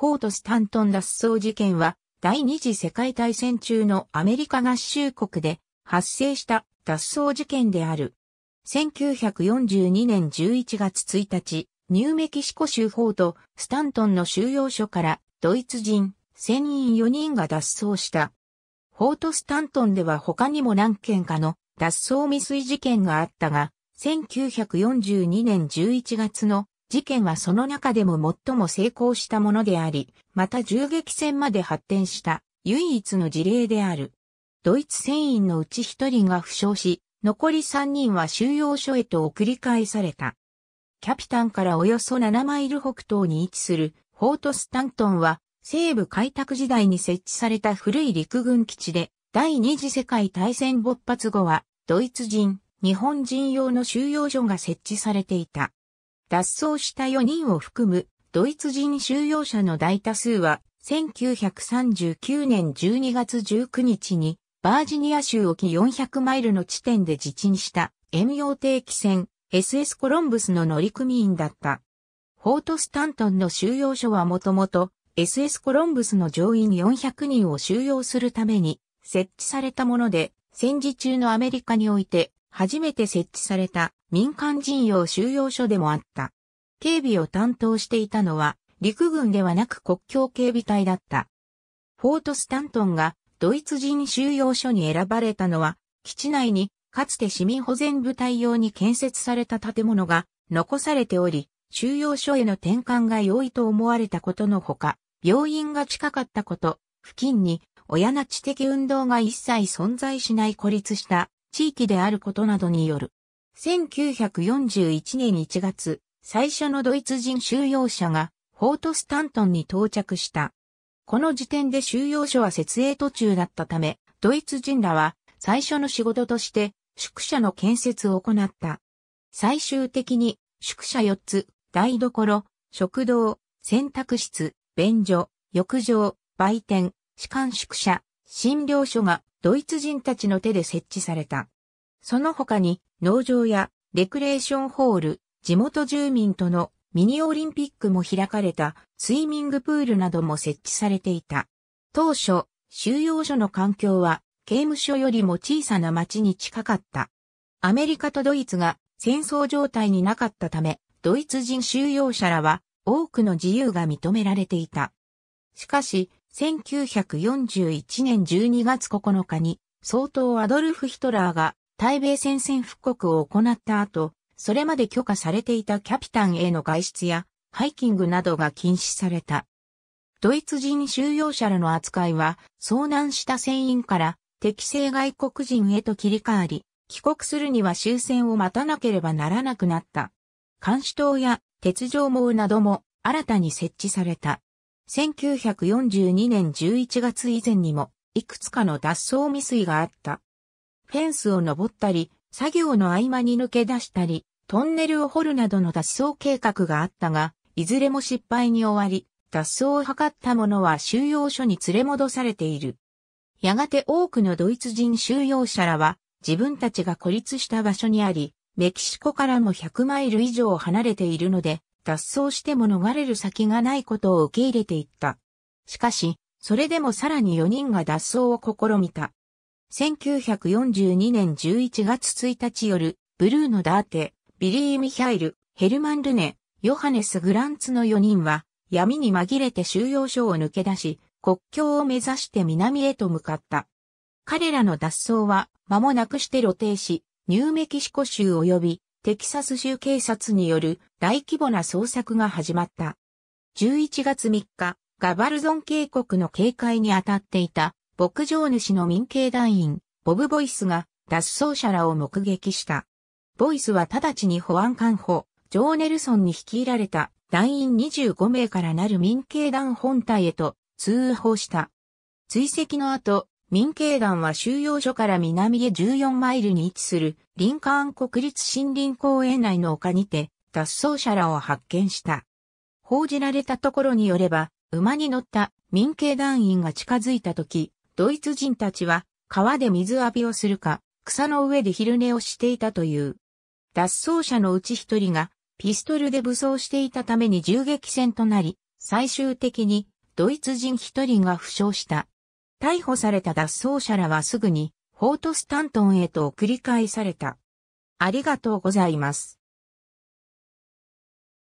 ホート・スタントン脱走事件は、第二次世界大戦中のアメリカ合衆国で発生した脱走事件である。1942年11月1日、ニューメキシコ州フォート・スタントンの収容所からドイツ人船員4人が脱走した。フォート・スタントンでは他にも何件かの脱走未遂事件があったが、1942年11月の事件はその中でも最も成功したものであり、また銃撃戦まで発展した唯一の事例である。ドイツ船員のうち1人が負傷し、残り3人は収容所へと送り返された。キャピタンからおよそ7マイル北東に位置するフォートスタントンは西部開拓時代に設置された古い陸軍基地で第二次世界大戦勃発後はドイツ人、日本人用の収容所が設置されていた。脱走した4人を含むドイツ人収容者の大多数は1939年12月19日にバージニア州沖400マイルの地点で自沈した遠洋定期船 SS コロンブスの乗組員だった。フォートスタントンの収容所はもともと SS コロンブスの乗員400人を収容するために設置されたもので、戦時中のアメリカにおいて初めて設置された民間人用収容所でもあった。警備を担当していたのは陸軍ではなく国境警備隊だった。フォートスタントンがドイツ人収容所に選ばれたのは基地内にかつて市民保全部隊用に建設された建物が残されており、収容所への転換が容易と思われたことのほか、病院が近かったこと、付近に親な知的運動が一切存在しない孤立した地域であることなどによる。1941年1月、最初のドイツ人収容者がフォートスタントンに到着した。この時点で収容所は設営途中だったため、ドイツ人らは最初の仕事として宿舎の建設を行った。最終的に宿舎4つ、台所、食堂、洗濯室、便所、浴場、売店、士官宿舎、診療所がドイツ人たちの手で設置された。その他に農場やレクレーションホール、地元住民とのミニオリンピックも開かれたスイミングプールなども設置されていた。当初、収容所の環境は刑務所よりも小さな町に近かった。アメリカとドイツが戦争状態になかったため、ドイツ人収容者らは多くの自由が認められていた。しかし、1941年12月9日に、総統アドルフ・ヒトラーが対米戦線復刻を行った後、それまで許可されていたキャピタンへの外出やハイキングなどが禁止された。ドイツ人収容者らの扱いは遭難した船員から適正外国人へと切り替わり、帰国するには終戦を待たなければならなくなった。監視塔や鉄条網なども新たに設置された。1942年11月以前にも、いくつかの脱走未遂があった。フェンスを登ったり、作業の合間に抜け出したり、トンネルを掘るなどの脱走計画があったが、いずれも失敗に終わり、脱走を図った者は収容所に連れ戻されている。やがて多くのドイツ人収容者らは、自分たちが孤立した場所にあり、メキシコからも100マイル以上離れているので、脱走しても逃れる先がないことを受け入れていった。しかし、それでもさらに4人が脱走を試みた。1942年11月1日夜、ブルーノ・ダーテ、ビリー・ミヒャイル、ヘルマン・ルネ、ヨハネス・グランツの4人は、闇に紛れて収容所を抜け出し、国境を目指して南へと向かった。彼らの脱走は、間もなくして露呈し、ニューメキシコ州及びテキサス州警察による大規模な捜索が始まった。11月3日、ガバルゾン渓谷の警戒に当たっていた牧場主の民警団員、ボブ・ボイスが脱走者らを目撃した。ボイスは直ちに保安官補、ジョー・ネルソンに率いられた団員25名からなる民警団本体へと通報した。追跡の後、民警団は収容所から南へ14マイルに位置するリンカーン国立森林公園内の丘にて脱走者らを発見した。報じられたところによれば、馬に乗った民警団員が近づいた時、ドイツ人たちは川で水浴びをするか、草の上で昼寝をしていたという。脱走者のうち一人がピストルで武装していたために銃撃戦となり、最終的にドイツ人一人が負傷した。逮捕された脱走者らはすぐにフォートスタントンへと繰り返された。ありがとうございます。